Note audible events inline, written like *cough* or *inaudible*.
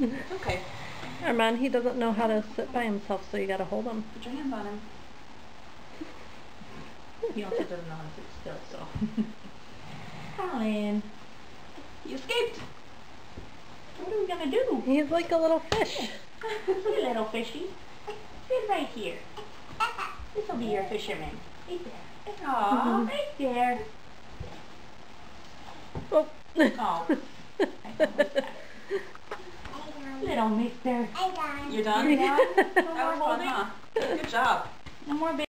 *laughs* Okay. Armaan, he doesn't know how to sit by himself, so you gotta hold him. Put your hand on him. He also doesn't know how to sit still, so. *laughs* Collin. You escaped. What are we gonna do? He's like a little fish. *laughs* you little fishy. Sit right here. This will be your fisherman. Right there. Aw, mm-hmm. right there. Oh. Oh. Got it. Little mister. You're done? You're done? *laughs* That was fun, huh? Good job. No more